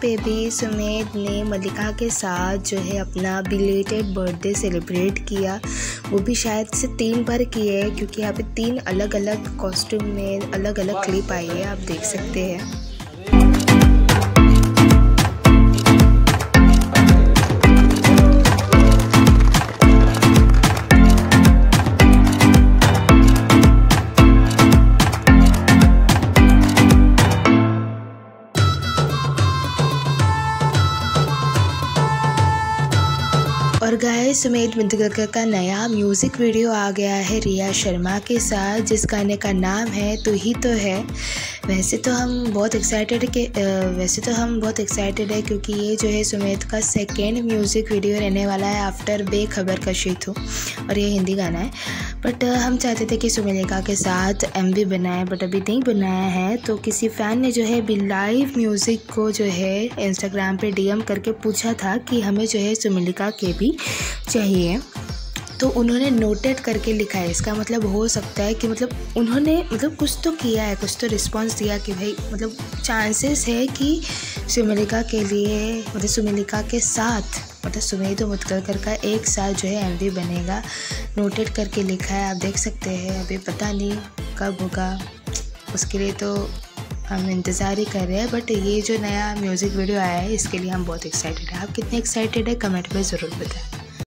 पे भी सुमेध ने मलिका के साथ जो है अपना बिलेटेड बर्थडे सेलिब्रेट किया। वो भी शायद से तीन बार किए क्योंकि यहाँ पे तीन अलग अलग कॉस्ट्यूम में अलग अलग क्लिप आई है, आप देख सकते हैं। और गाय सुमेध मुदगकर का नया म्यूज़िक वीडियो आ गया है रिया शर्मा के साथ, जिस गाने का नाम है तो ही तो है। वैसे तो हम बहुत एक्साइटेड के वैसे तो हम बहुत एक्साइटेड है क्योंकि ये जो है सुमेध का सेकेंड म्यूज़िक वीडियो रहने वाला है आफ्टर बेखबर का शीत, और ये हिंदी गाना है। बट हम चाहते थे कि सुमेलिका के साथ एम बनाए बट अभी नहीं बनाया है तो किसी फ़ैन ने जो है भी लाइव म्यूज़िक को जो है इंस्टाग्राम पे डीएम करके पूछा था कि हमें जो है सुमेलिका के भी चाहिए। तो उन्होंने नोटेड करके लिखा है। इसका मतलब हो सकता है कि मतलब उन्होंने मतलब कुछ तो किया है, कुछ तो रिस्पांस दिया कि भाई मतलब चांसेस है कि सुमेलिका के लिए मतलब सुमेलिका के साथ मतलब सुमेध मुतकर का एक साथ जो है एमवी बनेगा। नोटेड करके लिखा है, आप देख सकते हैं। अभी पता नहीं कब होगा। उसके लिए तो हम इंतज़ार ही कर रहे हैं बट ये जो नया म्यूज़िक वीडियो आया है, इसके लिए हम बहुत एक्साइटेड हैं। आप कितने एक्साइटेड है कमेंट में ज़रूर बताएँ।